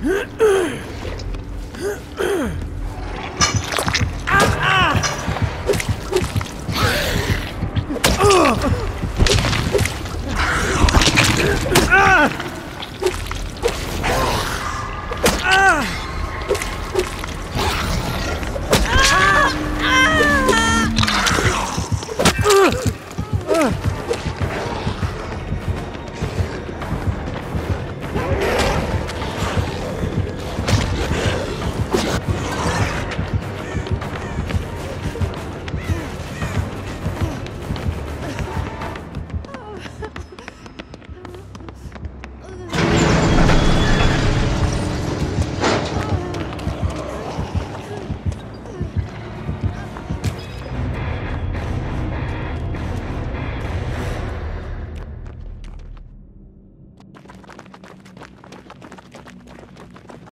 Ugh!